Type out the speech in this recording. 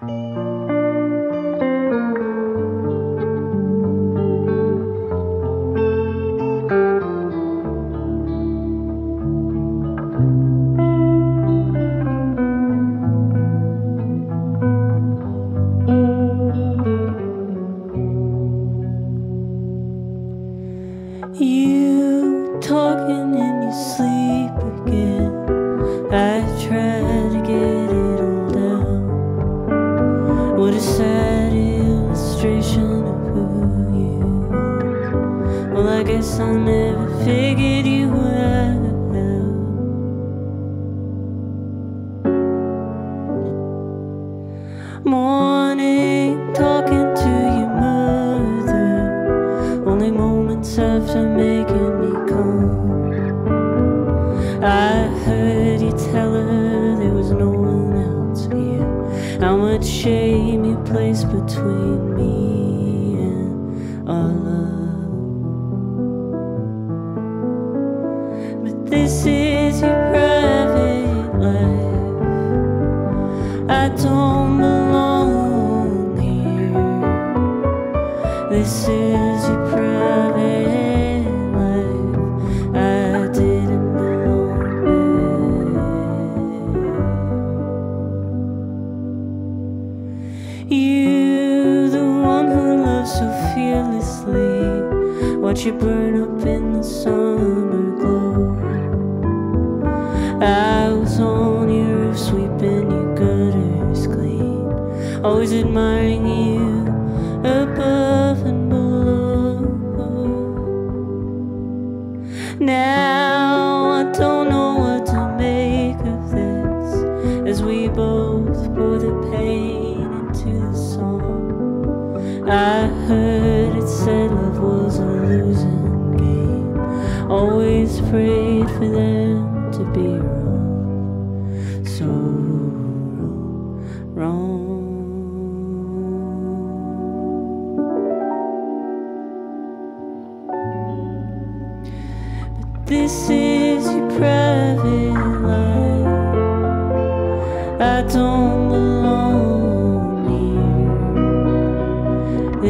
You talking in your sleep. What a sad illustration of who you are. Well, I guess I never figured you out. Morning, talking to your mother. Only moments after making me calm. I heard. how much shame you place between me and our love. But this is your private life. I don't belong here. This is. You burn up in the summer glow? I was on your roof sweeping your gutters clean, always admiring you above and below. Now. I heard it said love was a losing game. Always prayed for them to be wrong. So wrong. This is your private